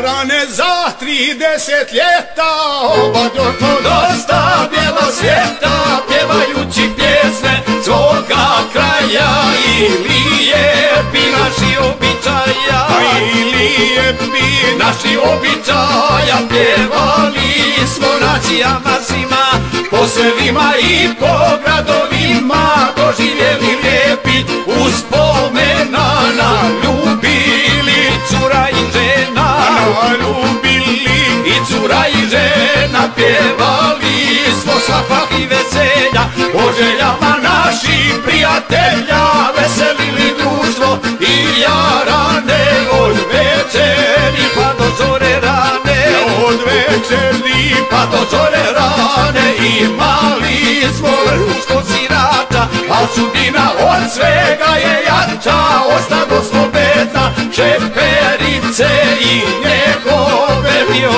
rane za trideset ljeta. Obadio to dosta bijelo svijeta Pjevajući pjesme svoga kraja. I lijepi naši običaja? I lijepi naši običaja? Pjevali smo nacijama svima Po selima i po gradovima Doživjeli veselja O željama naših prijatelja Veselili društvo i jarane Od večeri pa do zore rane. Od večeri pa do zore rane Imali smo vrhunsko sirača A sudina od svega je jača Ostado smo bedna šeperice I njegove violinske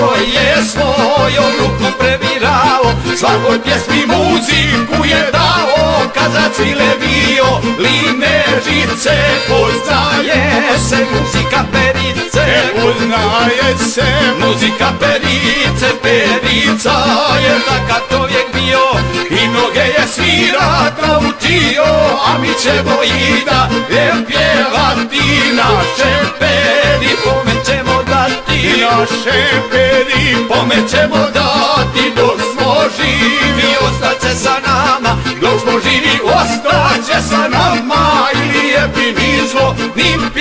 žice Svoje svojom rukom prebirao Svakoj pjesmi muziku je dao. Kad zacvile violine žice Poznaje se muzika perice. Poznaje se muzika perice Perica je takav čovjek bio. I mnoge je svirat naučio A mi ćemo i da je pjevati. Naše peri pome ćemo dati? Naše peri kome pome ćemo dati dok smo živi ostaće sa nama dok smo živi ostaće sa nama ili je bi nizlo pi.